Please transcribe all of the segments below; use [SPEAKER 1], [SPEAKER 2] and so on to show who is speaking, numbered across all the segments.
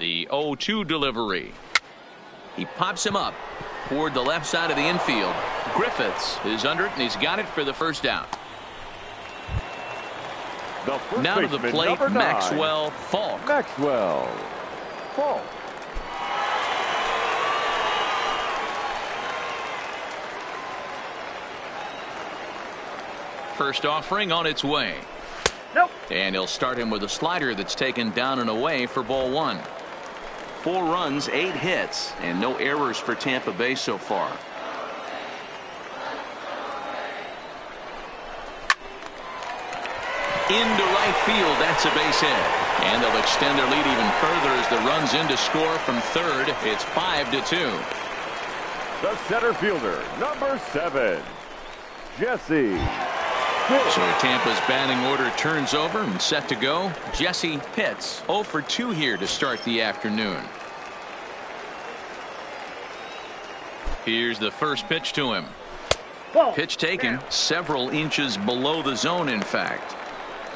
[SPEAKER 1] The 0-2 delivery. He pops him up toward the left side of the infield. Griffiths is under it, and he's got it for the first down. now to the plate, Maxwell Falk.
[SPEAKER 2] Maxwell Falk.
[SPEAKER 1] First offering on its way.
[SPEAKER 3] Nope.
[SPEAKER 1] And he'll start him with a slider that's taken down and away for ball one. Four runs, eight hits, and no errors for Tampa Bay so far. Into right field, that's a base hit. And they'll extend their lead even further as the runs in to score from third. It's five to two.
[SPEAKER 2] The center fielder, number seven, Jesse
[SPEAKER 1] so Tampa's batting order turns over and set to go. Jesse Pitts 0 for 2 here to start the afternoon. Here's the first pitch to him. Pitch taken several inches below the zone in fact.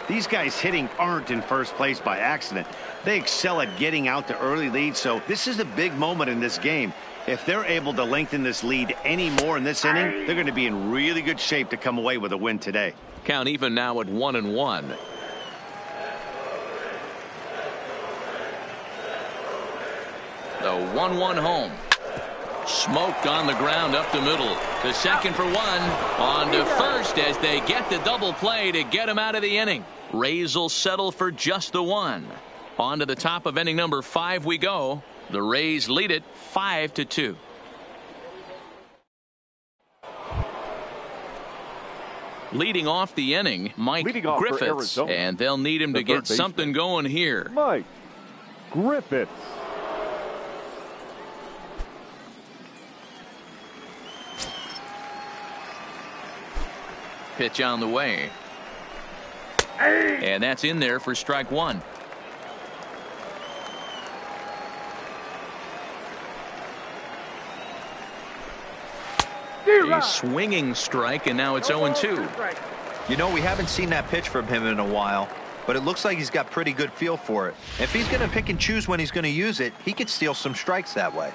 [SPEAKER 4] These guys hitting aren't in first place by accident. They excel at getting out to early leads so this is a big moment in this game. If they're able to lengthen this lead any more in this inning, they're going to be in really good shape to come away with a win today.
[SPEAKER 1] Count even now at one and one. The 1 1 home. Smoked on the ground up the middle. The second for one. On to first as they get the double play to get him out of the inning. Rays will settle for just the one. On to the top of inning number five we go. The Rays lead it 5 to 2. Leading off the inning, Mike
[SPEAKER 2] off
[SPEAKER 1] Griffiths, and they'll need him
[SPEAKER 2] the
[SPEAKER 1] to get something going here.
[SPEAKER 2] Mike Griffiths.
[SPEAKER 1] Pitch on the way. And that's in there for strike one. A swinging strike, and now it's 0-2.
[SPEAKER 5] You know, we haven't seen that pitch from him in a while, but it looks like he's got pretty good feel for it. If he's going to pick and choose when he's going to use it, he could steal some strikes that way.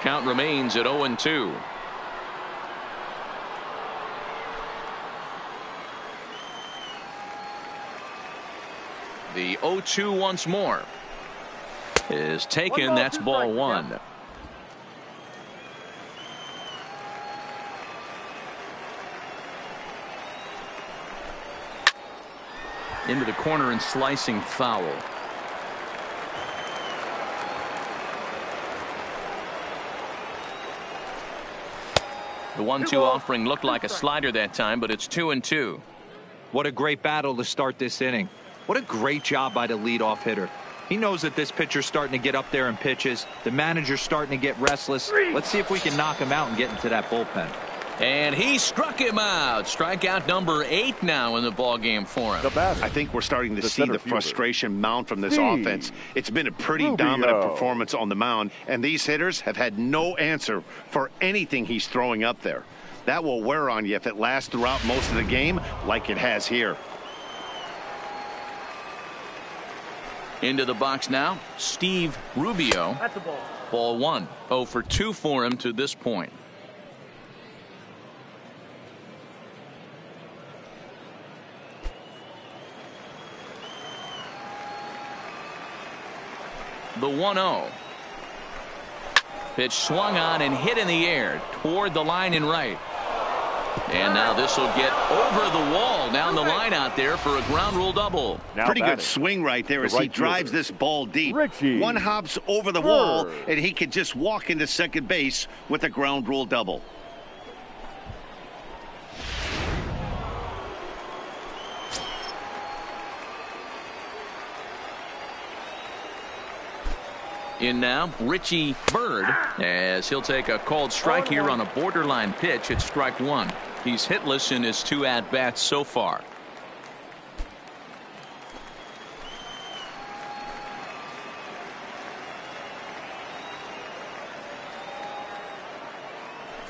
[SPEAKER 1] Count remains at 0-2. The 0-2 once more is taken. Ball, That's ball one. Yeah. Into the corner and slicing foul. The one-two offering looked like a slider that time, but it's two and two.
[SPEAKER 5] What a great battle to start this inning. What a great job by the leadoff hitter. He knows that this pitcher's starting to get up there in pitches. The manager's starting to get restless. Let's see if we can knock him out and get into that bullpen.
[SPEAKER 1] And he struck him out. Strikeout number eight now in the ball game for him.
[SPEAKER 4] I think we're starting to the see the frustration mount from this Steve offense. It's been a pretty Rubio. dominant performance on the mound, and these hitters have had no answer for anything he's throwing up there. That will wear on you if it lasts throughout most of the game like it has here.
[SPEAKER 1] Into the box now, Steve Rubio.
[SPEAKER 3] Ball.
[SPEAKER 1] Ball one. Oh for 2 for him to this point. The 1 0. Pitch swung on and hit in the air toward the line in right. And now this will get over the wall down the line out there for a ground rule double.
[SPEAKER 4] Now Pretty good swing right there as right he drives this ball deep.
[SPEAKER 2] Richie
[SPEAKER 4] One hops over the Bird. wall, and he can just walk into second base with a ground rule double.
[SPEAKER 1] In now, Richie Bird, as he'll take a called strike here on a borderline pitch at strike one. He's hitless in his two at bats so far.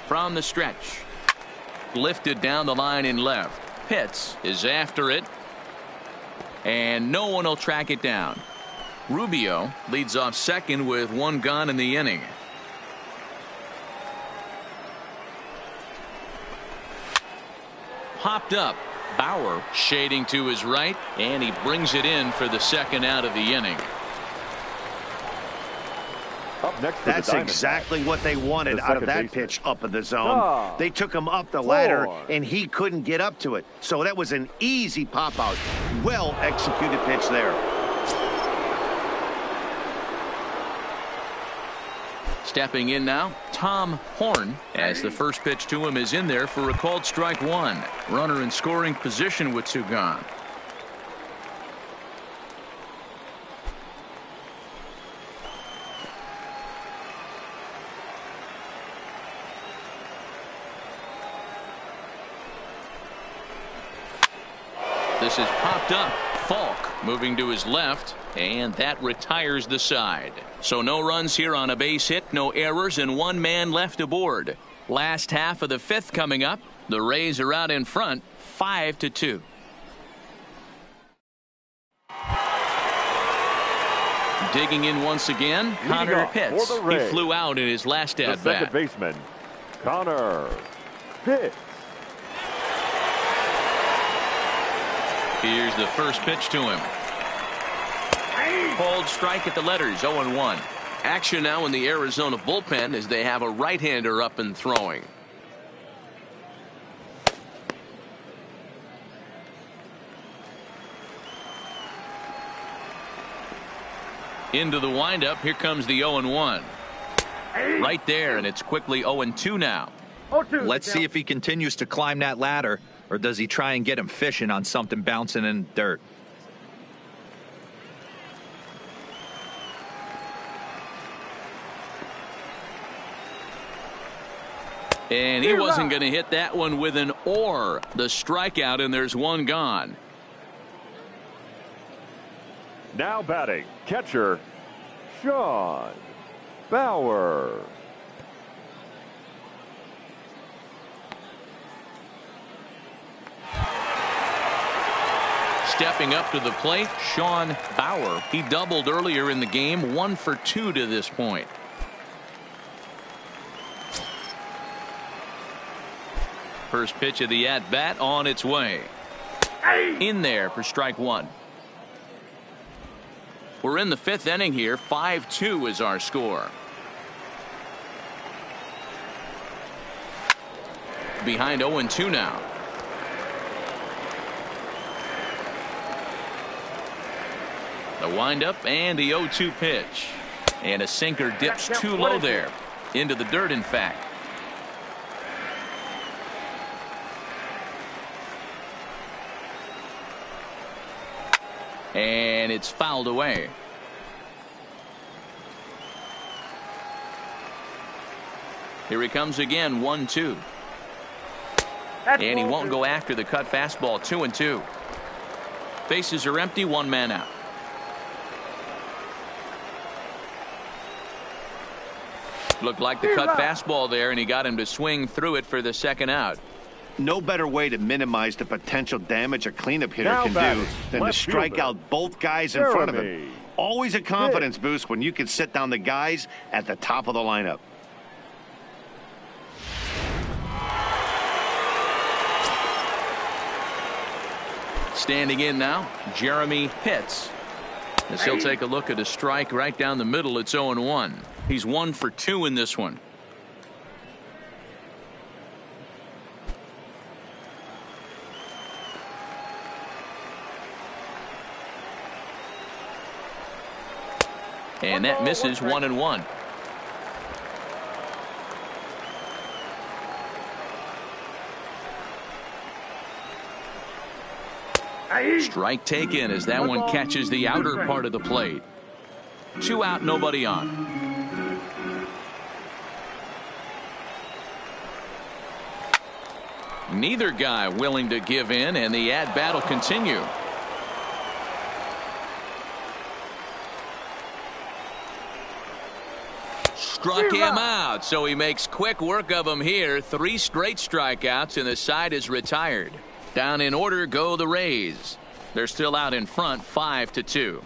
[SPEAKER 1] From the stretch. Lifted down the line in left. Pitts is after it and no one will track it down. Rubio leads off second with one gone in the inning. Popped up. Bauer shading to his right, and he brings it in for the second out of the inning.
[SPEAKER 2] Up next
[SPEAKER 4] That's exactly what they wanted the out of that baseman. pitch up in the zone. they took him up the ladder, and he couldn't get up to it. So that was an easy pop out. Well executed pitch there.
[SPEAKER 1] Stepping in now, Tom Horn, as the first pitch to him is in there for a called strike one. Runner in scoring position with two gone. This is popped up. Moving to his left, and that retires the side. So no runs here on a base hit, no errors, and one man left aboard. Last half of the fifth coming up. The Rays are out in front, 5 to 2. Digging in once again, Connor Pitts. He flew out in his last at bat.
[SPEAKER 2] Second baseman, Connor Pitts.
[SPEAKER 1] Here's the first pitch to him. Called strike at the letters 0 1. Action now in the Arizona bullpen as they have a right hander up and throwing. Into the windup. Here comes the 0 1. Right there, and it's quickly 0 2 now.
[SPEAKER 5] Let's see if he continues to climb that ladder. Or does he try and get him fishing on something bouncing in dirt?
[SPEAKER 1] And he wasn't going to hit that one with an or. The strikeout, and there's one gone.
[SPEAKER 2] Now batting, catcher, Sean Bauer.
[SPEAKER 1] Stepping up to the plate, Sean Bauer. He doubled earlier in the game, one for two to this point. First pitch of the at bat on its way. In there for strike one. We're in the fifth inning here. 5 2 is our score. Behind 0 2 now. The windup and the 0-2 pitch. And a sinker dips too low there. Into the dirt, in fact. And it's fouled away. Here he comes again, 1-2. And he won't go after the cut fastball, 2 and 2. Bases are empty, one man out. Looked like the cut fastball there, and he got him to swing through it for the second out.
[SPEAKER 4] No better way to minimize the potential damage a cleanup hitter now can do than to strike fielder. out both guys in front of him. Always a confidence Hit. boost when you can sit down the guys at the top of the lineup.
[SPEAKER 1] Standing in now, Jeremy Pitts. As he'll take a look at a strike right down the middle, it's 0 1. He's one for two in this one. And that misses one and one. Strike taken as that one catches the outer part of the plate. Two out, nobody on. Neither guy willing to give in, and the ad battle continue. Struck him out, so he makes quick work of him here. Three straight strikeouts, and the side is retired. Down in order go the Rays. They're still out in front, 5 to 2.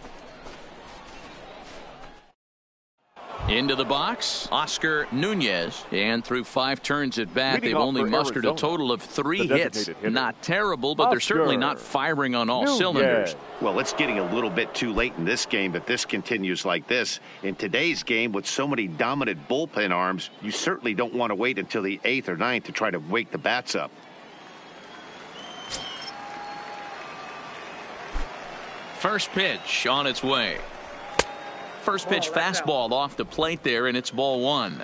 [SPEAKER 1] Into the box, Oscar Nunez. And through five turns at bat,
[SPEAKER 2] Leading
[SPEAKER 1] they've only
[SPEAKER 2] for
[SPEAKER 1] mustered
[SPEAKER 2] Arizona,
[SPEAKER 1] a total of three hits.
[SPEAKER 2] hitter,
[SPEAKER 1] Not terrible, but they're certainly not firing on all
[SPEAKER 2] Nunez.
[SPEAKER 1] cylinders.
[SPEAKER 4] Well, it's getting a little bit too late in this game if this continues like this. In today's game, with so many dominant bullpen arms, you certainly don't want to wait until the eighth or ninth to try to wake the bats up.
[SPEAKER 1] First pitch on its way. First pitch
[SPEAKER 3] Oh, that's out.
[SPEAKER 1] fastball off the plate there, and it's ball one.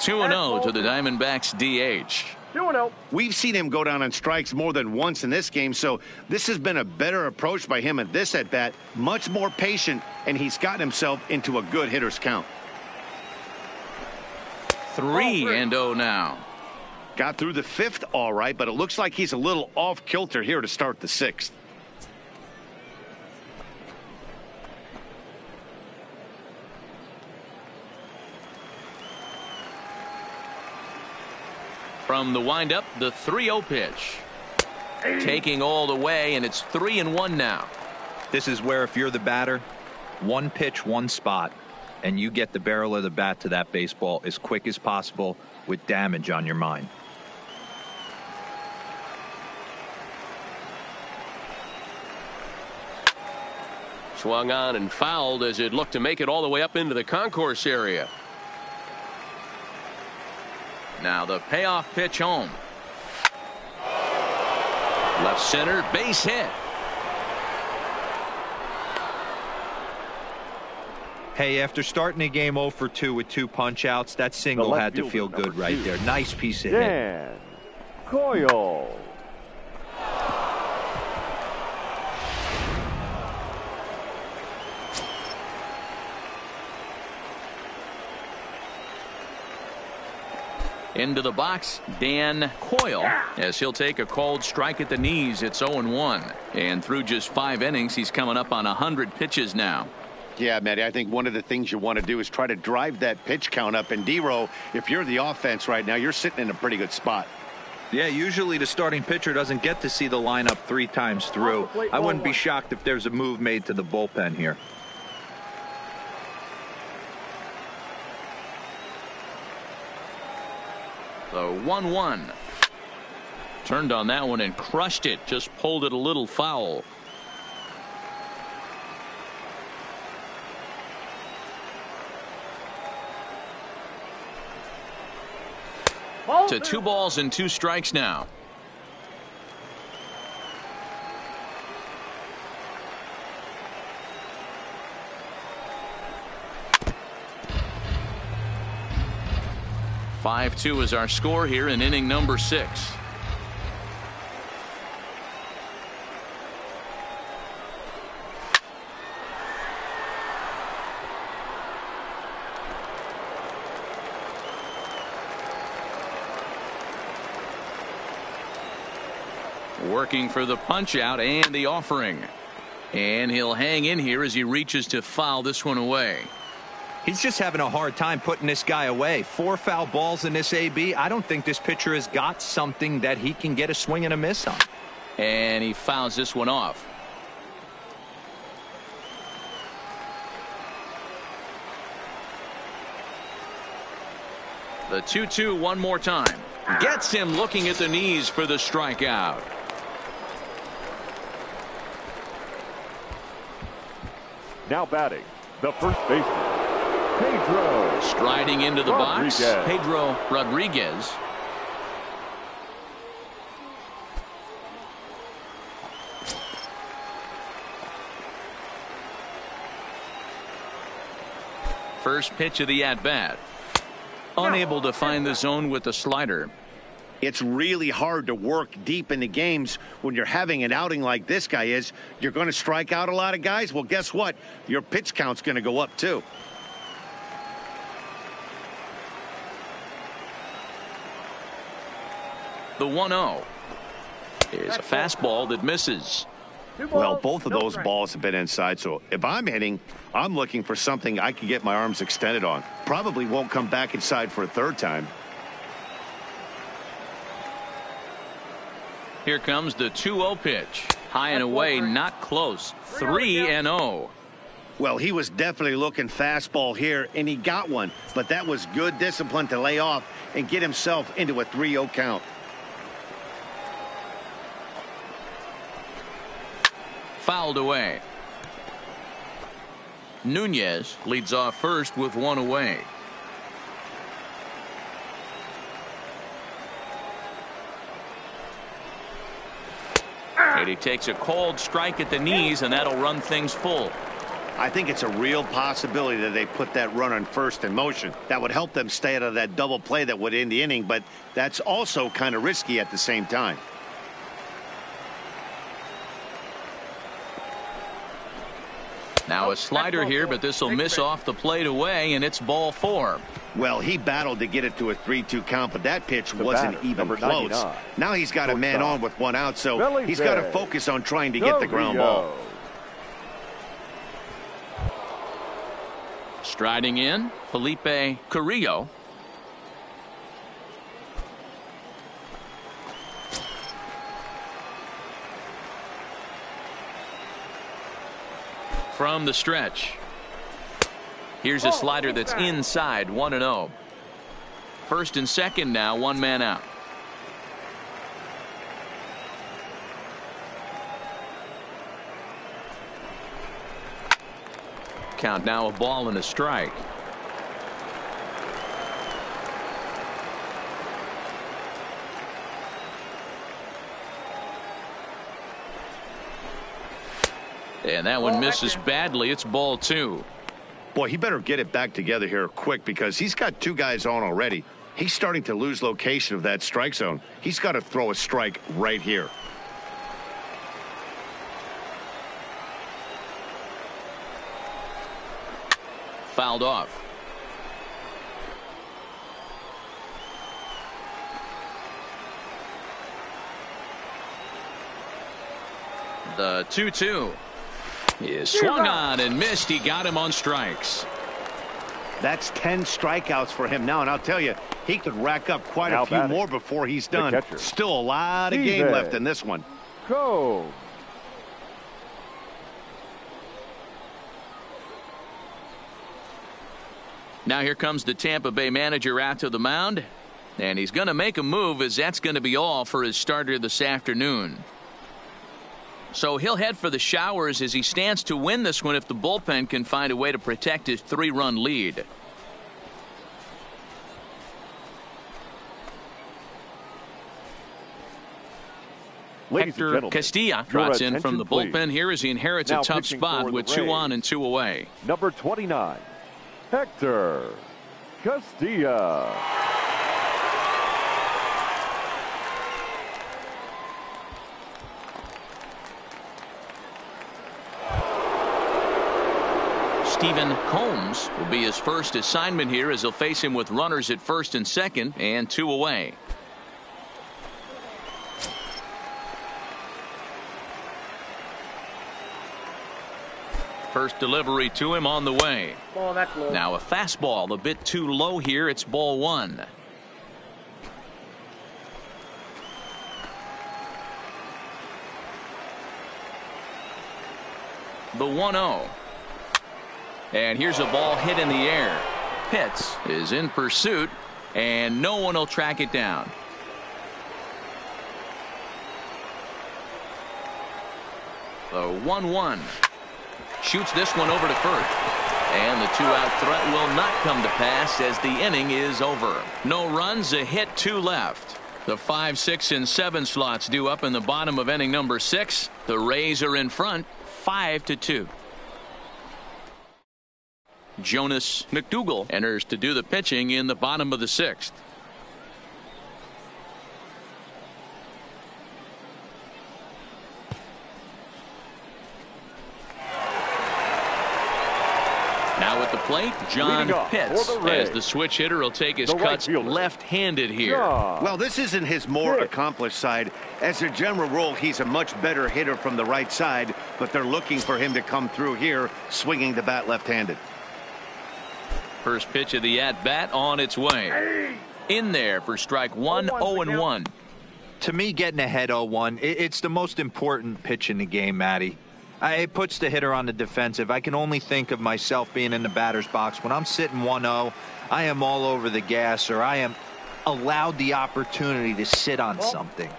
[SPEAKER 1] Two and oh zero to the Diamondbacks DH.
[SPEAKER 3] 2 0.
[SPEAKER 4] We've seen him go down on strikes more than once in this game, so this has been a better approach by him at this at bat. Much more patient, and he's gotten himself into a good hitter's count.
[SPEAKER 3] 3
[SPEAKER 1] and 0 now.
[SPEAKER 4] Got through the fifth all right, but it looks like he's a little off kilter here to start the sixth.
[SPEAKER 1] From the windup, the 3-0 pitch. Taking all the way, and it's three and one now.
[SPEAKER 5] This is where if you're the batter, one pitch, one spot, and you get the barrel of the bat to that baseball as quick as possible with damage on your mind.
[SPEAKER 6] Swung on and fouled as it looked to make it all the way up into the concourse area.
[SPEAKER 1] Now the payoff pitch home. Left center, base hit.
[SPEAKER 5] Hey, after starting the game 0 for 2 with two punch outs, that single had to feel good right
[SPEAKER 2] two.
[SPEAKER 5] there. Nice piece of hit.
[SPEAKER 2] Dan Coyle.
[SPEAKER 1] Into the box, Dan Coyle, as he'll take a cold strike at the knees. It's 0-1. And through just five innings, he's coming up on 100 pitches now.
[SPEAKER 4] Yeah, Matty, I think one of the things you want to do is try to drive that pitch count up. And D-Row, if you're the offense right now, you're sitting in a pretty good spot.
[SPEAKER 5] Yeah, usually the starting pitcher doesn't get to see the lineup three times through.
[SPEAKER 3] Off the plate,
[SPEAKER 5] I wouldn't be shocked if there's a move made to the bullpen here.
[SPEAKER 1] The 1-1. Turned on that one and crushed it. Just pulled it a little foul.
[SPEAKER 3] Ball
[SPEAKER 1] To two balls and two strikes now. Five two is our score here in inning number six. Working for the punch out and the offering. And he'll hang in here as he reaches to foul this one away.
[SPEAKER 5] He's just having a hard time putting this guy away. Four foul balls in this AB. I don't think this pitcher has got something that he can get a swing and a miss on.
[SPEAKER 1] And he fouls this one off. The 2 2 one more time. Gets him looking at the knees for the strikeout.
[SPEAKER 2] Now batting, the first baseman, Pedro.
[SPEAKER 1] Striding into the box, Pedro Rodriguez. First pitch of the at bat. Unable to find the zone with the slider.
[SPEAKER 4] It's really hard to work deep into games when you're having an outing like this guy is. You're going to strike out a lot of guys. Well, guess what? Your pitch count's going to go up too.
[SPEAKER 1] The 1 0 is a fastball that misses.
[SPEAKER 4] Well, both of those balls have been inside. So if I'm hitting, I'm looking for something I can get my arms extended on. Probably won't come back inside for a third time.
[SPEAKER 1] Here comes the 2-0 pitch. High and away, not close. 3 and 0.
[SPEAKER 4] Well, he was definitely looking fastball here, and he got one. But that was good discipline to lay off and get himself into a 3-0 count.
[SPEAKER 1] Fouled away. Nunez leads off first with one away. And he takes a cold strike at the knees, and that'll run things full.
[SPEAKER 4] I think it's a real possibility that they put that run on first in motion. That would help them stay out of that double play that would end the inning, but that's also kind of risky at the same time.
[SPEAKER 1] Now a slider here, but this will miss off the plate away, and it's ball four.
[SPEAKER 4] Well, he battled to get it to a 3-2 count, but that pitch the wasn't batter, even close. 99. Now he's got a man on with one out, so Billy he's got to focus on trying to get the ground ball.
[SPEAKER 1] Striding in, Felipe Carrillo. From the stretch. Here's a slider that's inside 1 and 0. First and second now, one man out. Count now a ball and a strike. And that one misses badly. It's ball two.
[SPEAKER 4] Boy, he better get it back together here quick because he's got two guys on already. He's starting to lose location of that strike zone. He's got to throw a strike right here.
[SPEAKER 1] Fouled off. The 2 2 is swung on and missed. He got him on strikes.
[SPEAKER 4] That's 10 strikeouts for him now, and I'll tell you, he could rack up quite now a few more before he's done. Still a lot of game left in this one.
[SPEAKER 2] Go.
[SPEAKER 1] Now here comes the Tampa Bay manager out to the mound. And he's going to make a move as that's going to be all for his starter this afternoon. So he'll head for the showers as he stands to win this one if the bullpen can find a way to protect his three run lead. Ladies Hector Castilla trots in from the bullpen please. here as he inherits now a tough spot with two on and two away.
[SPEAKER 2] Number 29, Hector Castilla.
[SPEAKER 1] Stephen Combs will be his first assignment here as he'll face him with runners at first and second and two away. First delivery to him on the way.
[SPEAKER 3] Ball,
[SPEAKER 1] now a fastball a bit too low here. It's ball one. The 1 0. And here's a ball hit in the air. Pitts is in pursuit, and no one will track it down. The 1 1 shoots this one over to first. And the two out threat will not come to pass as the inning is over. No runs, a hit, two left. The five, six, and seven slots due up in the bottom of inning number six. The Rays are in front, five to two. Jonas McDougald enters to do the pitching in the bottom of the sixth. Now at the plate, John Pitts the as the switch hitter will take his the cuts right left-handed here.
[SPEAKER 4] Well, this isn't his more accomplished side. As a general rule, he's a much better hitter from the right side, but they're looking for him to come through here swinging the bat left-handed.
[SPEAKER 1] First pitch of the at bat on its way. In there for strike one, 0 and 1.
[SPEAKER 5] To me, getting ahead 0-1, it's the most important pitch in the game, Matty. It puts the hitter on the defensive. I can only think of myself being in the batter's box. When I'm sitting 1-0, I am all over the gas or I am allowed the opportunity to sit on something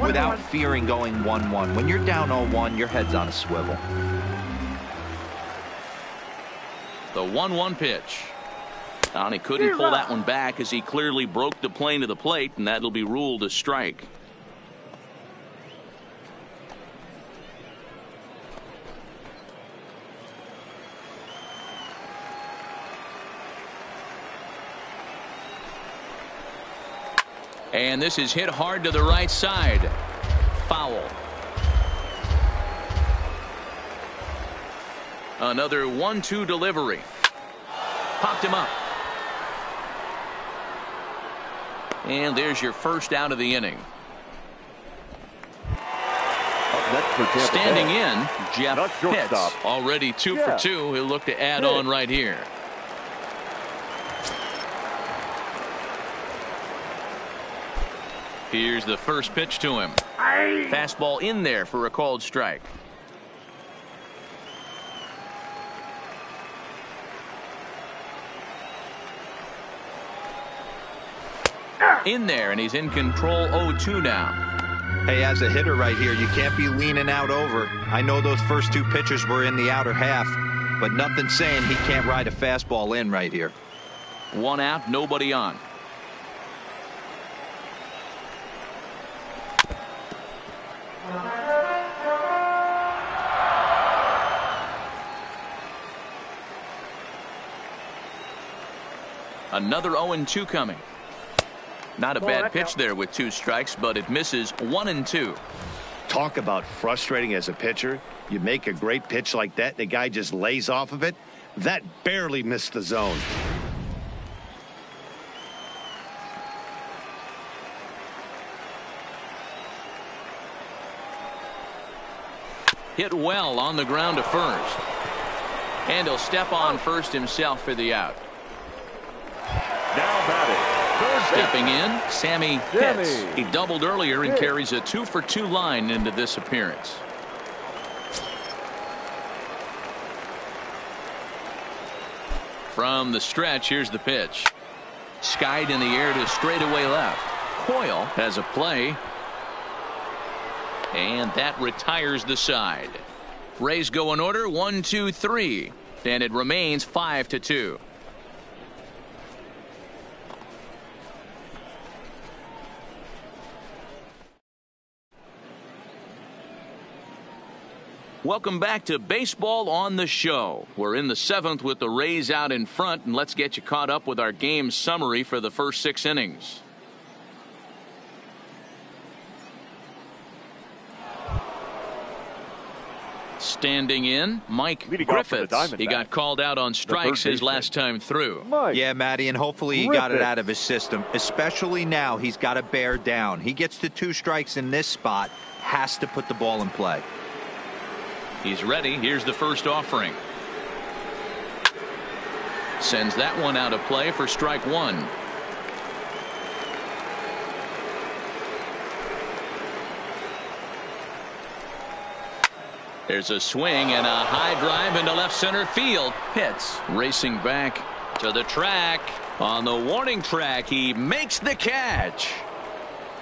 [SPEAKER 5] without fearing going 1-1. When you're down 0-1, your head's on a swivel.
[SPEAKER 1] The 1-1 pitch. And he couldn't pull that one back as he clearly broke the plane to the plate, and that'll be ruled a strike. And this is hit hard to the right side. Foul. Another 1-2 delivery. Popped him up. And there's your first out of the inning. Standing
[SPEAKER 2] Bay.
[SPEAKER 1] in, Jeff Pitts. Already two yeah. for two. He'll look to add on right here. Here's the first pitch to him. Fastball in there for a called strike. In there, and he's in control 0-2 now.
[SPEAKER 5] Hey, as a hitter right here, you can't be leaning out over. I know those first two pitchers were in the outer half, but nothing saying he can't ride a fastball in right here.
[SPEAKER 1] One out, nobody on. Another 0-2 coming. Not a bad pitch there with two strikes, but it misses one and two.
[SPEAKER 4] Talk about frustrating as a pitcher. You make a great pitch like that, and the guy just lays off of it. That barely missed the zone.
[SPEAKER 1] Hit well on the ground to first. And he'll step on first himself for the out.
[SPEAKER 2] Now batting.
[SPEAKER 1] Stepping in, Sammy Pitts. He doubled earlier and carries a two for two line into this appearance. From the stretch, here's the pitch. Skied in the air to straightaway left. Coyle has a play. And that retires the side. Rays go in order one, two, three. And it remains five to two. Welcome back to Baseball on the Show. We're in the seventh with the Rays out in front, and let's get you caught up with our game summary for the first six innings. Standing in, Mike Leading Griffiths. He got called out on strikes his last time through.
[SPEAKER 5] Mike yeah, Matty, and hopefully he Griffiths. got it out of his system. Especially now, he's got to bear down. He gets to two strikes in this spot, has to put the ball in play.
[SPEAKER 1] He's ready. Here's the first offering. Sends that one out of play for strike one. There's a swing and a high drive into left center field. Pitts racing back to the track. On the warning track, he makes the catch.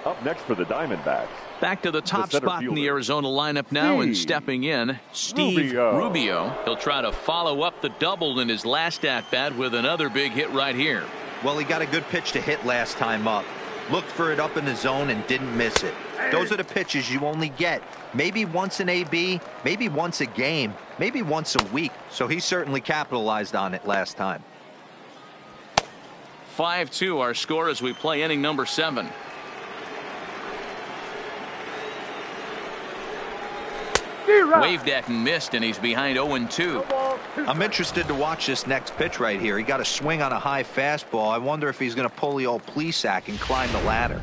[SPEAKER 2] Up next for the Diamondbacks.
[SPEAKER 1] Back to the top the spot fielder. in the Arizona lineup now Steve. and stepping in Steve Rubio. Rubio. He'll try to follow up the double in his last at bat with another big hit right here.
[SPEAKER 5] Well, he got a good pitch to hit last time up. Looked for it up in the zone and didn't miss it. Those are the pitches you only get maybe once an AB, maybe once a game, maybe once a week. So he certainly capitalized on it last time.
[SPEAKER 1] 5-2 our score as we play inning number seven. Waved at and missed, and he's behind 0-2.
[SPEAKER 5] I'm interested to watch this next pitch right here. He got a swing on a high fastball. I wonder if he's going to pull the old Plesac and climb the ladder.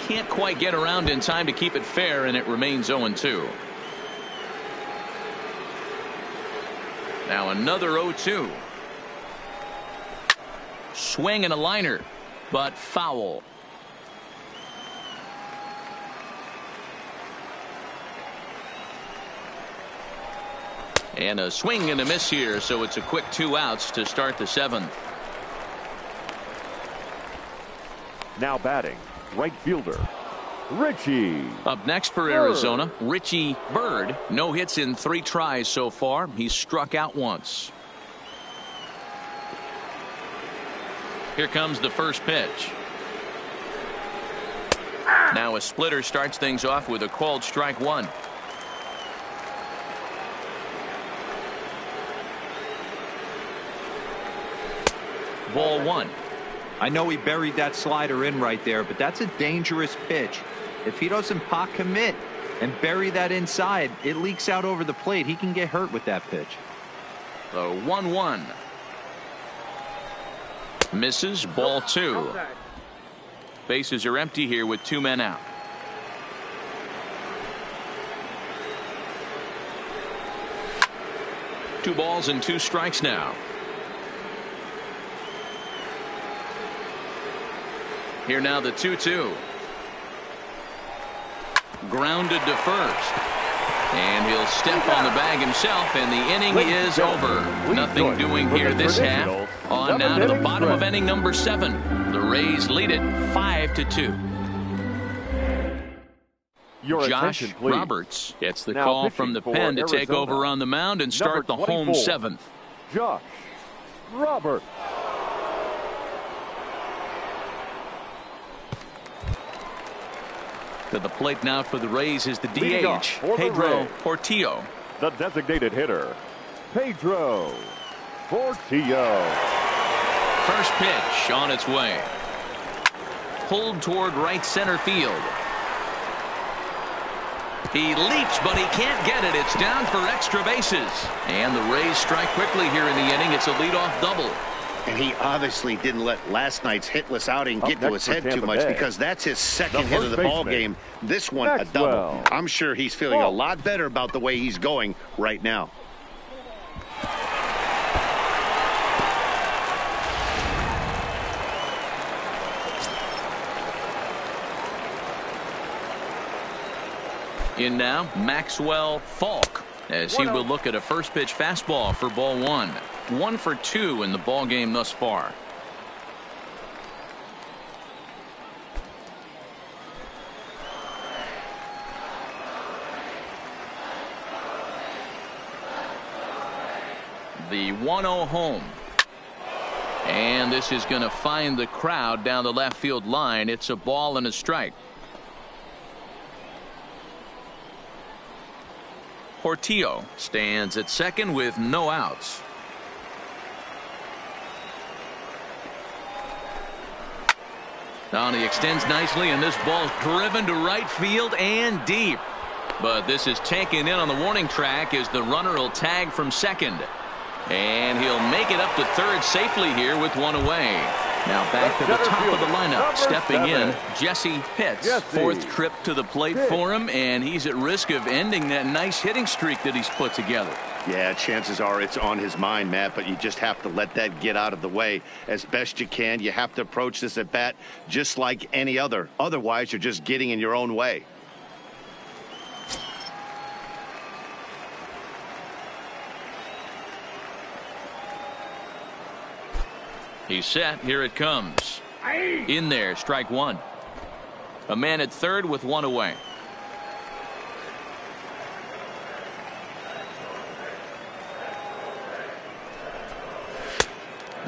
[SPEAKER 1] Can't quite get around in time to keep it fair, and it remains 0-2. Now another 0-2. Swing and a liner, but foul. And a swing and a miss here, so it's a quick two outs to start the seventh.
[SPEAKER 2] Now batting, right fielder, Richie.
[SPEAKER 1] Up next for Arizona, Richie Bird. No hits in three tries so far. He's struck out once. Here comes the first pitch. Now a splitter starts things off with a called strike one. Ball one.
[SPEAKER 5] I know he buried that slider in right there, but that's a dangerous pitch. If he doesn't pot commit and bury that inside, it leaks out over the plate. He can get hurt with that pitch.
[SPEAKER 1] The 1 1. Misses ball two. Bases are empty here with two men out. Two balls and two strikes now. Here now the 2 2. Grounded to first. And he'll step on the bag himself, and the inning is over. Nothing doing here this half. On now to the bottom of inning number seven. The Rays lead it 5 to 2.
[SPEAKER 2] Your
[SPEAKER 1] Josh. Roberts gets the
[SPEAKER 2] Now
[SPEAKER 1] call from the pen to take
[SPEAKER 2] Arizona,
[SPEAKER 1] over on the mound and start the home seventh.
[SPEAKER 2] Josh Roberts.
[SPEAKER 1] To the plate now for the Rays is the DH,
[SPEAKER 2] the
[SPEAKER 1] Pedro
[SPEAKER 2] Rays.
[SPEAKER 1] Portillo.
[SPEAKER 2] The designated hitter, Pedro Portillo.
[SPEAKER 1] First pitch on its way. Pulled toward right center field. He leaps, but he can't get it. It's down for extra bases. And the Rays strike quickly here in the inning. It's a leadoff double.
[SPEAKER 4] And he obviously didn't let last night's hitless outing
[SPEAKER 2] Up
[SPEAKER 4] get to his
[SPEAKER 2] for
[SPEAKER 4] head too much
[SPEAKER 2] Bay.
[SPEAKER 4] because that's his second hit of the ball game. This one a double. I'm sure he's feeling a lot better about the way he's going right now.
[SPEAKER 1] In now, Maxwell Falk, as he oh. will look at a first pitch fastball for ball one. One for two in the ball game thus far. The 1-0 home. And this is going to find the crowd down the left field line. It's a ball and a strike. Portillo stands at second with no outs. Now he extends nicely and this ball's driven to right field and deep. But this is taken in on the warning track as the runner will tag from second. And he'll make it up to third safely here with one away. Now back to the top of the lineup. Stepping in, Jesse Pitts. Fourth trip to the plate for him, and he's at risk of ending that nice hitting streak that he's put together.
[SPEAKER 4] Yeah, chances are it's on his mind, Matt, but you just have to let that get out of the way as best you can. You have to approach this at bat just like any other. Otherwise, you're just getting in your own way.
[SPEAKER 1] He's set. Here it comes. In there, strike one. A man at third with one away.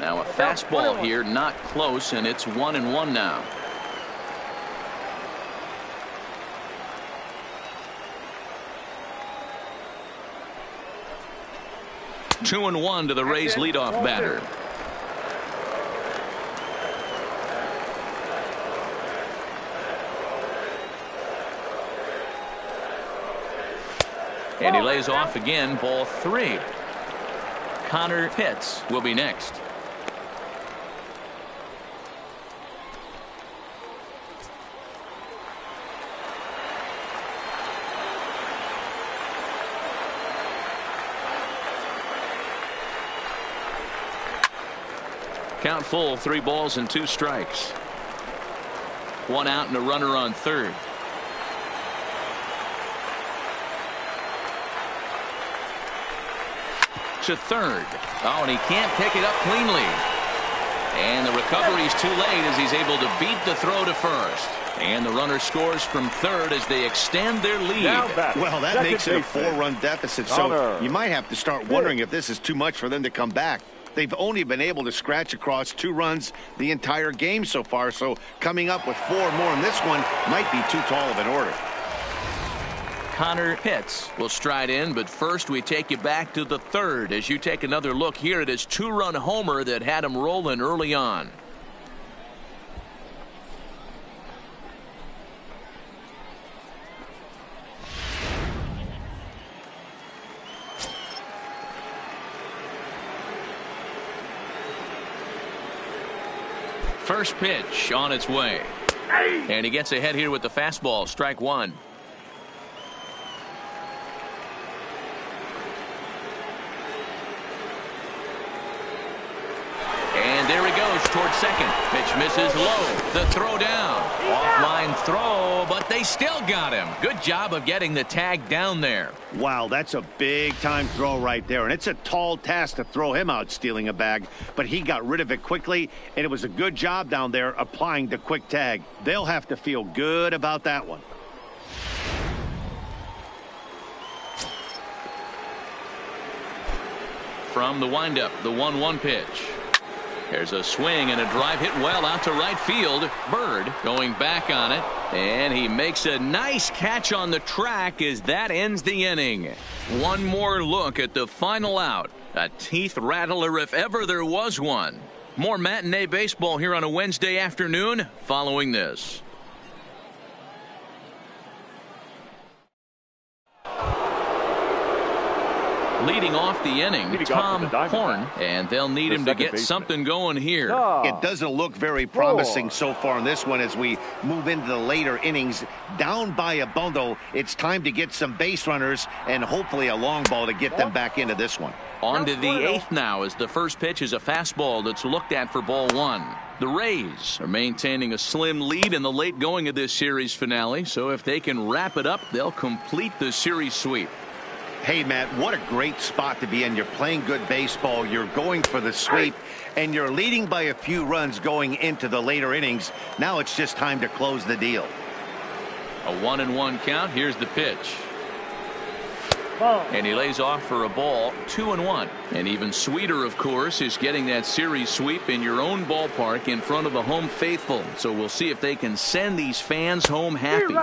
[SPEAKER 1] Now a fastball here, not close, and it's one and one now. Two and one to the Rays leadoff batter. And he lays off again, ball three. Connor Pitts will be next. Count full, three balls and two strikes. One out and a runner on third. To third. Oh, and he can't pick it up cleanly. And the recovery is too late as he's able to beat the throw to first. And the runner scores from third as they extend their lead.
[SPEAKER 4] Well, that makes it a four-run deficit, so you might have to start wondering if this is too much for them to come back. They've only been able to scratch across two runs the entire game so far, so coming up with four more in this one might be too tall of an order.
[SPEAKER 1] Connor Pitts will stride in, but first we take you back to the third as you take another look here at his two-run homer that had him rolling early on. First pitch on its way. And he gets ahead here with the fastball. Strike one. And there he goes towards second. Pitch misses low. The throw down. Offline throw, but they still got him. Good job of getting the tag down there.
[SPEAKER 4] Wow, that's a big time throw right there. And it's a tall task to throw him out stealing a bag, but he got rid of it quickly, and it was a good job down there applying the quick tag. They'll have to feel good about that one.
[SPEAKER 1] From the windup, the 1-1 pitch. There's a swing and a drive hit well out to right field. Bird going back on it. And he makes a nice catch on the track as that ends the inning. One more look at the final out. A teeth rattler if ever there was one. More matinee baseball here on a Wednesday afternoon following this. Leading off the inning, Tom
[SPEAKER 2] the
[SPEAKER 1] Horn, and they'll need
[SPEAKER 2] The
[SPEAKER 1] him to get
[SPEAKER 2] baseman.
[SPEAKER 1] something going here.
[SPEAKER 4] It doesn't look very promising so far in this one as we move into the later innings. Down by a bundle, it's time to get some base runners and hopefully a long ball to get them back into this one.
[SPEAKER 1] On to the eighth now as the first pitch is a fastball that's looked at for ball one. The Rays are maintaining a slim lead in the late going of this series finale, so if they can wrap it up, they'll complete the series sweep.
[SPEAKER 4] Hey, Matt, what a great spot to be in. You're playing good baseball. You're going for the sweep, and you're leading by a few runs going into the later innings. Now it's just time to close the deal.
[SPEAKER 1] A one and one count. Here's the pitch.
[SPEAKER 3] Ball.
[SPEAKER 1] And he lays off for a ball, two and one. And even sweeter, of course, is getting that series sweep in your own ballpark in front of the home faithful. So we'll see if they can send these fans home happy.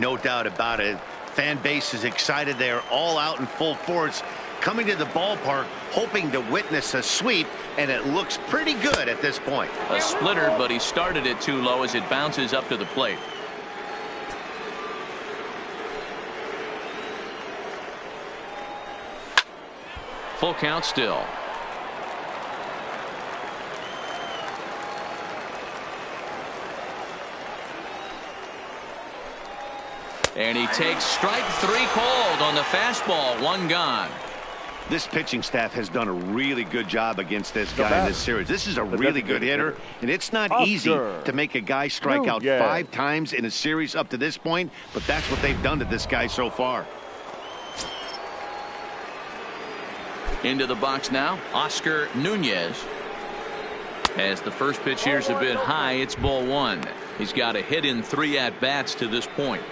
[SPEAKER 4] No doubt about it. Fan base is excited. They're all out in full force, coming to the ballpark, hoping to witness a sweep, and it looks pretty good at this point.
[SPEAKER 1] A splitter, but he started it too low as it bounces up to the plate. Full count still. And he takes strike three called on the fastball. One gone.
[SPEAKER 4] This pitching staff has done a really good job against this guy in this series. This is a really good hitter,
[SPEAKER 2] hitter.
[SPEAKER 4] and it's not easy to make a guy strike out five times in a series up to this point, but that's what they've done to this guy so far.
[SPEAKER 1] Into the box now, Oscar Nunez. As the first pitch here's a bit high, it's ball one. He's got a hit in three at bats to this point.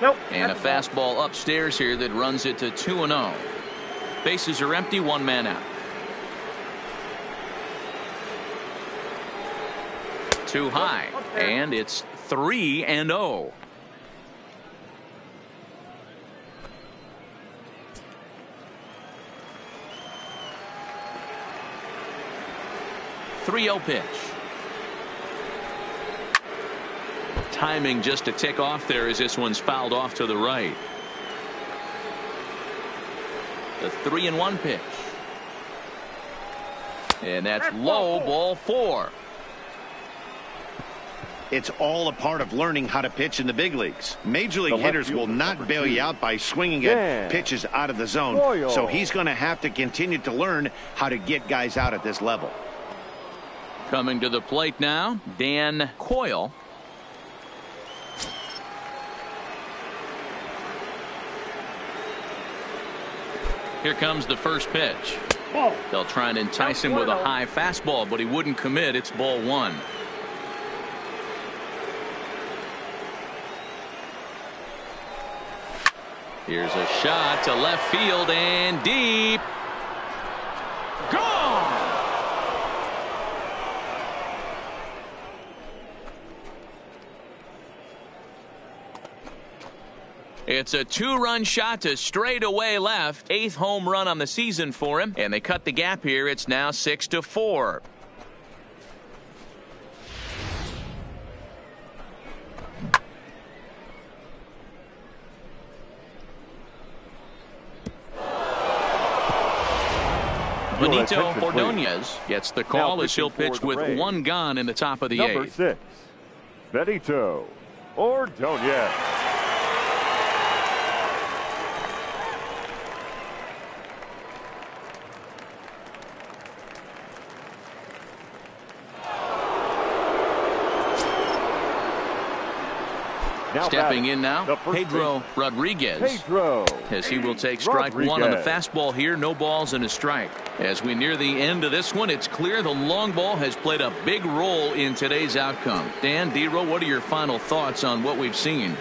[SPEAKER 3] Nope.
[SPEAKER 1] And a fastball upstairs here that runs it to 2 and 0. Bases are empty, one man out. Too high, and it's 3 and oh. 0. Three zero pitch. Timing just to tick off there as this one's fouled off to the right. The three and one pitch. And that's low ball four.
[SPEAKER 4] It's all a part of learning how to pitch in the big leagues. Major league hitters will not bail you out by swinging at pitches out of the zone. So he's going to have to continue to learn how to get guys out at this level.
[SPEAKER 1] Coming to the plate now, Dan Coyle. Here comes the first pitch. They'll try and entice him with a high fastball, but he wouldn't commit. It's ball one. Here's a shot to left field and deep. Gone! It's a two-run shot to straightaway left. Eighth home run on the season for him, and they cut the gap here. It's now six to four. Benito Ordonez gets the call as he'll pitch with Rays. one gone in the top of the
[SPEAKER 2] Number
[SPEAKER 1] eighth.
[SPEAKER 2] six, Benito Ordonez.
[SPEAKER 1] Stepping in now, Pedro
[SPEAKER 2] baseman,
[SPEAKER 1] Rodriguez.
[SPEAKER 2] Pedro.
[SPEAKER 1] As he will take strike one on the fastball here, no balls and a strike. As we near the end of this one, it's clear the long ball has played a big role in today's outcome. Dan Dero, what are your final thoughts on what we've seen?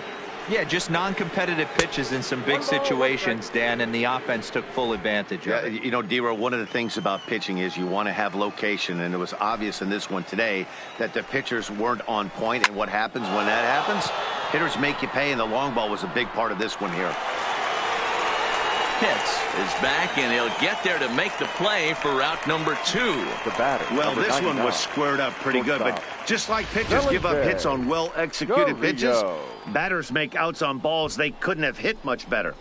[SPEAKER 5] Yeah, just non-competitive pitches in some big situations, Dan, and the offense took full advantage
[SPEAKER 4] Yeah,
[SPEAKER 5] of it.
[SPEAKER 4] you know, Dero, one of the things about pitching is you want to have location, and it was obvious in this one today that the pitchers weren't on point, and what happens when that happens? Hitters make you pay, and the long ball was a big part of this one here.
[SPEAKER 1] Pitts is back, and he'll get there to make the play for route number two.
[SPEAKER 2] The batter.
[SPEAKER 4] Well,
[SPEAKER 2] number
[SPEAKER 4] this one was squared up pretty good, but just like pitchers give up hits on well-executed pitches, batters make outs on balls they couldn't have hit much better.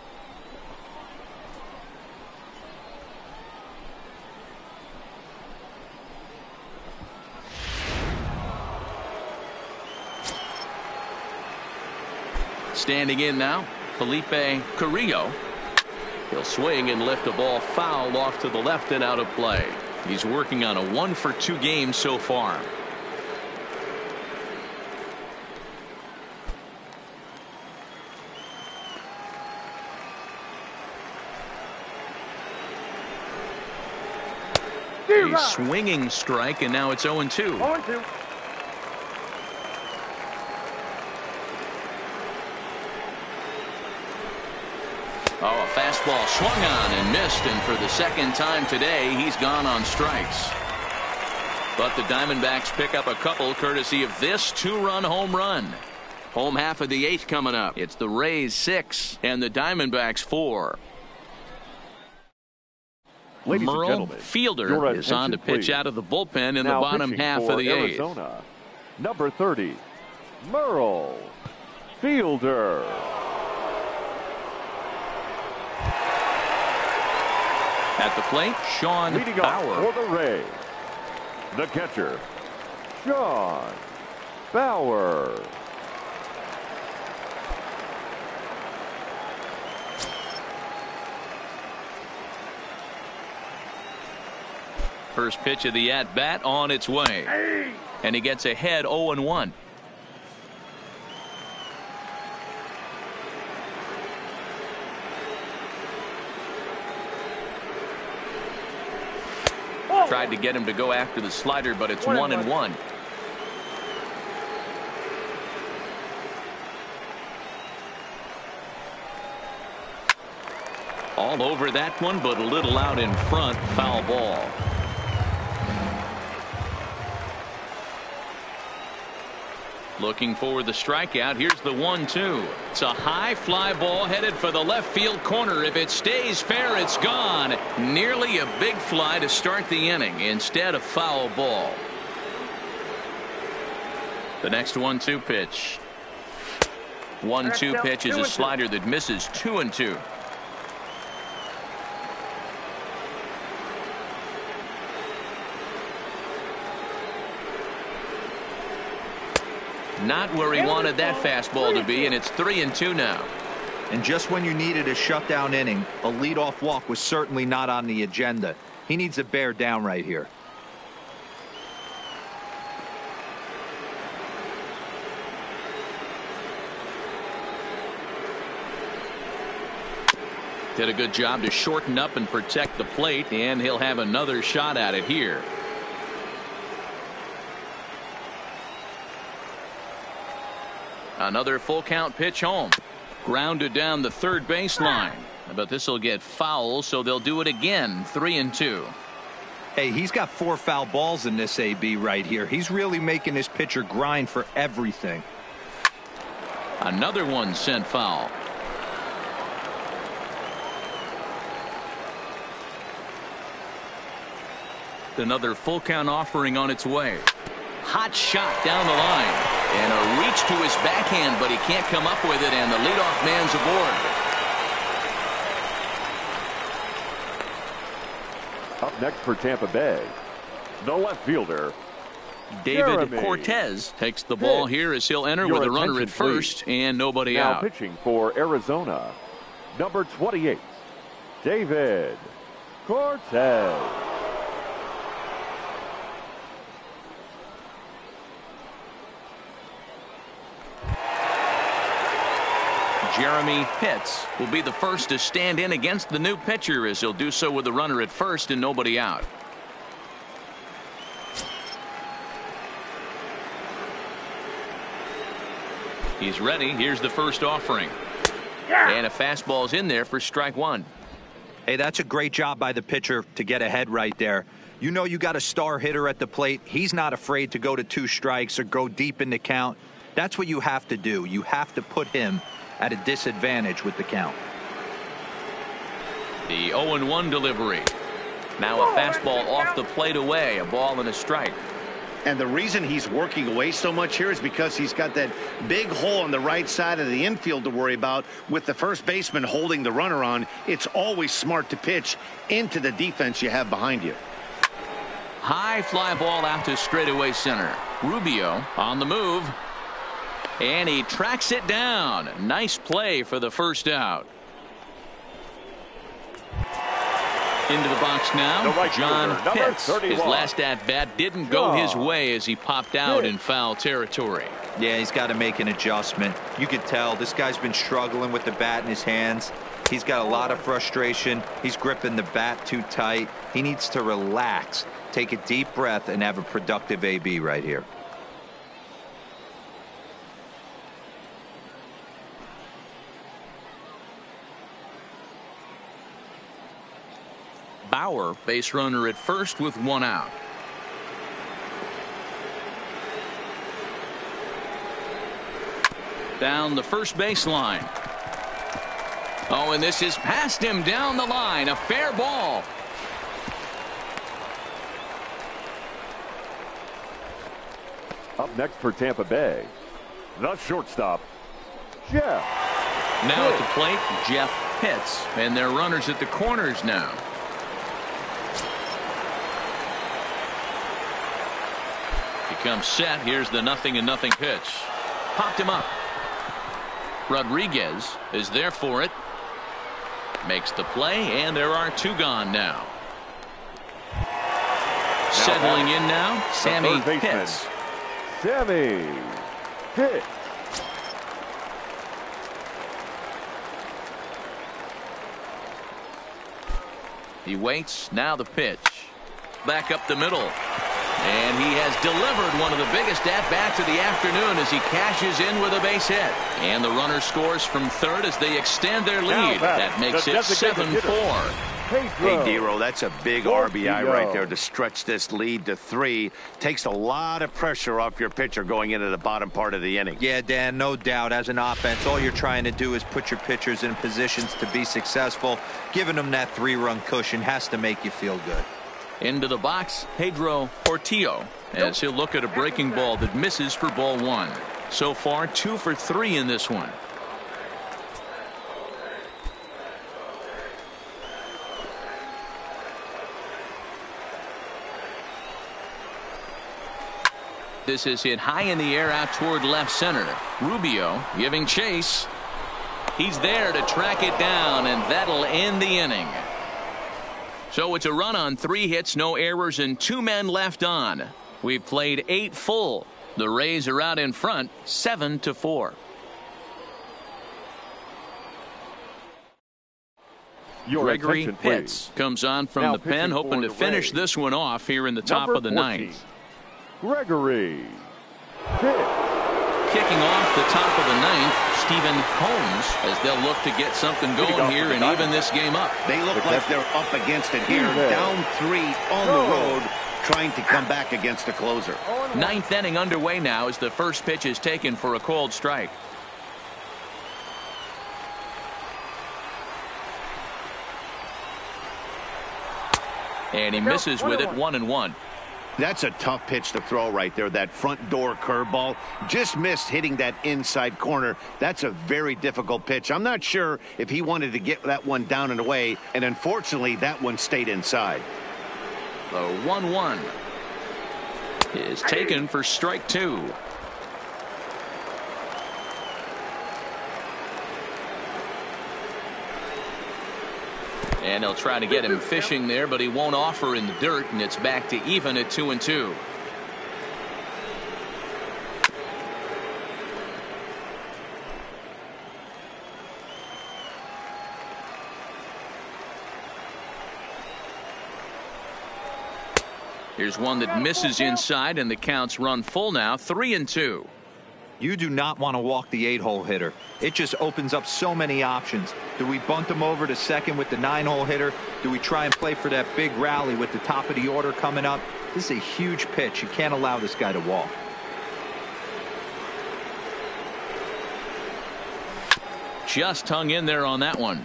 [SPEAKER 1] Standing in now, Felipe Carrillo. He'll swing and lift a ball foul off to the left and out of play. He's working on a one for two game so far. A swinging strike, and now it's 0 2.
[SPEAKER 3] Going to.
[SPEAKER 1] Oh, a fastball swung on and missed, and for the second time today, he's gone on strikes. But the Diamondbacks pick up a couple courtesy of this two-run home run. Home half of the eighth coming up. It's the Rays six and the Diamondbacks four.
[SPEAKER 2] Ladies
[SPEAKER 1] Merle Fielder is on to pitch
[SPEAKER 2] please.
[SPEAKER 1] out of the bullpen in
[SPEAKER 2] now
[SPEAKER 1] the bottom half of the eighth.
[SPEAKER 2] Number 30, Merle Fielder.
[SPEAKER 1] At the plate, Sean
[SPEAKER 2] Leading
[SPEAKER 1] Bauer.
[SPEAKER 2] for the Rays, the catcher, Sean Bauer.
[SPEAKER 1] First pitch of the at bat on its way. And he gets ahead 0 1. Tried to get him to go after the slider, but it's
[SPEAKER 3] One
[SPEAKER 1] one
[SPEAKER 3] and
[SPEAKER 1] and one. All over that one, but a little out in front. Foul ball. Looking for the strikeout. Here's the one two. It's a high fly ball headed for the left field corner. If it stays fair, it's gone. Nearly a big fly to start the inning. Instead, a foul ball. The next one two pitch. One two pitch is a slider that misses two and two. Not where he wanted that fastball to be, and it's three and two now.
[SPEAKER 5] And just when you needed a shutdown inning, a leadoff walk was certainly not on the agenda. He needs to bear down right here.
[SPEAKER 1] Did a good job to shorten up and protect the plate, and he'll have another shot at it here. Another full count pitch home. Grounded down the third baseline. But this will get foul, so they'll do it again. Three and two.
[SPEAKER 5] Hey, he's got four foul balls in this AB right here. He's really making his pitcher grind for everything.
[SPEAKER 1] Another one sent foul. Another full count offering on its way. Hot shot down the line. And a reach to his backhand, but he can't come up with it, and the leadoff man's aboard.
[SPEAKER 2] Up next for Tampa Bay, the left fielder,
[SPEAKER 1] David
[SPEAKER 2] Jeremy.
[SPEAKER 1] Cortez takes the ball here as he'll enter
[SPEAKER 2] Your
[SPEAKER 1] with a runner at first and nobody
[SPEAKER 2] now
[SPEAKER 1] out.
[SPEAKER 2] pitching for Arizona, number 28, David Cortez.
[SPEAKER 1] Jeremy Pitts will be the first to stand in against the new pitcher as he'll do so with a runner at first and nobody out. He's ready. Here's the first offering. And a fastball's in there for strike one.
[SPEAKER 5] Hey, that's a great job by the pitcher to get ahead right there. You know you got a star hitter at the plate. He's not afraid to go to two strikes or go deep in the count. That's what you have to do. You have to put him at a disadvantage with the count.
[SPEAKER 1] The 0-1 delivery. Now a fastball off the plate away. A ball and a strike.
[SPEAKER 4] And the reason he's working away so much here is because he's got that big hole on the right side of the infield to worry about with the first baseman holding the runner on. It's always smart to pitch into the defense you have behind you.
[SPEAKER 1] High fly ball out to straightaway center. Rubio on the move. And he tracks it down. Nice play for the first out. Into the box now.
[SPEAKER 2] The right
[SPEAKER 1] John
[SPEAKER 2] fielder, number
[SPEAKER 1] Pitts. His last at bat didn't go his way as he popped out in foul territory.
[SPEAKER 5] Yeah, he's got to make an adjustment. You can tell this guy's been struggling with the bat in his hands. He's got a lot of frustration. He's gripping the bat too tight. He needs to relax, take a deep breath, and have a productive AB right here.
[SPEAKER 1] Bauer, base runner at first with one out. Down the first baseline. Oh, and this is past him down the line. A fair ball.
[SPEAKER 2] Up next for Tampa Bay, the shortstop, Jeff.
[SPEAKER 1] Now at the plate, Jeff Pitts. And their runners at the corners now. Comes set. Here's the nothing and nothing pitch. Popped him up. Rodriguez is there for it. Makes the play, and there are two gone now. Settling in now, Sammy. Pitts.
[SPEAKER 2] Sammy Pitt.
[SPEAKER 1] He waits. Now the pitch. Back up the middle. And he has delivered one of the biggest at-bats of the afternoon as he cashes in with a base hit. And the runner scores from third as they extend their lead.
[SPEAKER 2] back,
[SPEAKER 1] That makes it 7-4.
[SPEAKER 4] Hey, Dero, that's a big
[SPEAKER 2] Portillo.
[SPEAKER 4] RBI right there to stretch this lead to three. Takes a lot of pressure off your pitcher going into the bottom part of the inning.
[SPEAKER 5] Yeah, Dan, no doubt. As an offense, all you're trying to do is put your pitchers in positions to be successful. Giving them that three-run cushion has to make you feel good.
[SPEAKER 1] Into the box, Pedro Portillo as he'll look at a breaking ball that misses for ball one. So far, two for three in this one. This is hit high in the air out toward left center. Rubio giving chase. He's there to track it down, and that'll end the inning. So it's a run on three hits, no errors, and two men left on. We've played eight full. The Rays are out in front, seven to four.
[SPEAKER 2] Your
[SPEAKER 1] Gregory Pitts comes on from
[SPEAKER 2] now
[SPEAKER 1] the pen, hoping to finish
[SPEAKER 2] Rays.
[SPEAKER 1] this one off here in the top
[SPEAKER 2] Number
[SPEAKER 1] of the
[SPEAKER 2] 14,
[SPEAKER 1] ninth.
[SPEAKER 2] Gregory Pitts.
[SPEAKER 1] Kicking off the top of the ninth, Stephen Holmes, as they'll look to get something going
[SPEAKER 2] off
[SPEAKER 1] here
[SPEAKER 2] for the
[SPEAKER 1] and even this game up.
[SPEAKER 4] They look
[SPEAKER 2] The
[SPEAKER 4] like they're up against it here,
[SPEAKER 2] Steven.
[SPEAKER 4] down three on the road, trying to come back against the closer.
[SPEAKER 1] Ninth inning underway now as the first pitch is taken for a cold strike. And he misses with it one and one.
[SPEAKER 4] That's a tough pitch to throw right there. That front door curveball just missed hitting that inside corner. That's a very difficult pitch. I'm not sure if he wanted to get that one down and away, and unfortunately, that one stayed inside.
[SPEAKER 1] The 1 1 is taken for strike two. And he'll try to get him fishing there, but he won't offer in the dirt, and it's back to even at two and two. Here's one that misses inside, and the counts run full now, three and two.
[SPEAKER 5] You do not want to walk the eight-hole hitter. It just opens up so many options. Do we bunt him over to second with the nine-hole hitter? Do we try and play for that big rally with the top of the order coming up? This is a huge pitch. You can't allow this guy to walk.
[SPEAKER 1] Just hung in there on that one.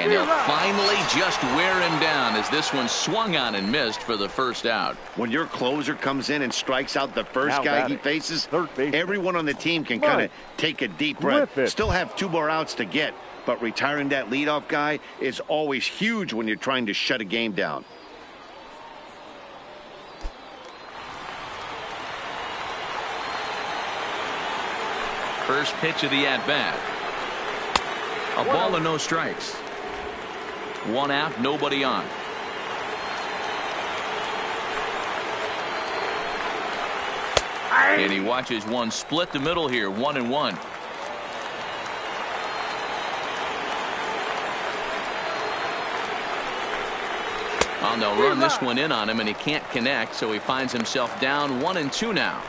[SPEAKER 1] And he'll finally just wear him down as this one swung on and missed for the first out.
[SPEAKER 4] When your closer comes in and strikes out the first
[SPEAKER 2] Now
[SPEAKER 4] guy he
[SPEAKER 2] batting,
[SPEAKER 4] faces, everyone on the team can kind of take a deep breath.
[SPEAKER 2] Griffith.
[SPEAKER 4] Still have two more outs to get, but retiring that leadoff guy is always huge when you're trying to shut a game down.
[SPEAKER 1] First pitch of the at bat. A ball and no strikes. One out, nobody on. And he watches one split the middle here, one and one. Well, they'll run this one in on him, and he can't connect, so he finds himself down one and two now.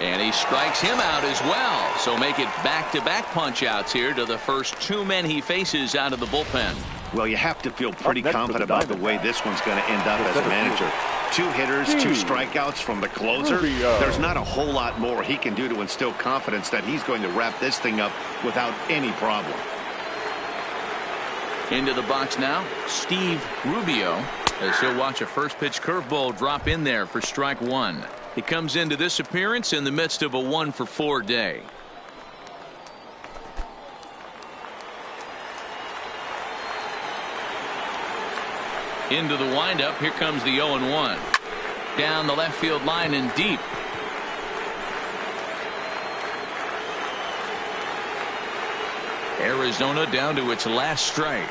[SPEAKER 1] And he strikes him out as well. So make it back-to-back punch-outs here to the first two men he faces out of the bullpen.
[SPEAKER 4] Well, you have to feel pretty confident
[SPEAKER 2] the
[SPEAKER 4] about the way this one's going to end up as a manager. Two hitters, two strikeouts from the closer. There's not a whole lot more he can do to instill confidence that he's going to wrap this thing up without any problem.
[SPEAKER 1] Into the box now, Steve Rubio, as he'll watch a first pitch curveball drop in there for strike one. He comes into this appearance in the midst of a one for four day. Into the windup. Here comes the 0 and 1. Down the left field line and deep. Arizona down to its last strike.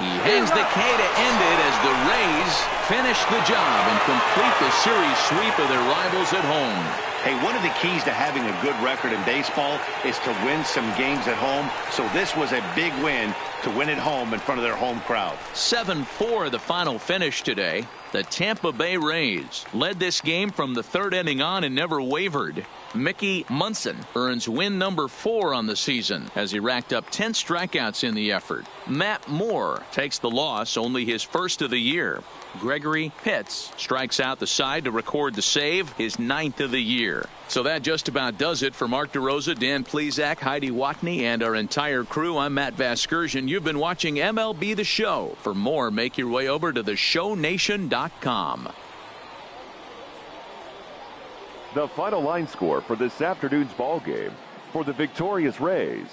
[SPEAKER 1] He hangs the K to end it as the Rays finish the job and complete the series sweep of their rivals at home.
[SPEAKER 4] Hey, one of the keys to having a good record in baseball is to win some games at home. So this was a big win to win at home in front of their home crowd.
[SPEAKER 1] 7-4 the final finish today. The Tampa Bay Rays led this game from the third inning on and never wavered. Mickey Munson earns win number four on the season as he racked up 10 strikeouts in the effort. Matt Moore takes the loss, only his first of the year. Gregory Pitts strikes out the side to record the save, his ninth of the year. So that just about does it for Mark DeRosa, Dan Plesac, Heidi Watney, and our entire crew. I'm Matt Vasgersian. You've been watching MLB The Show. For more, make your way over to theshownation.com.
[SPEAKER 2] The final line score for this afternoon's ball game for the victorious Rays,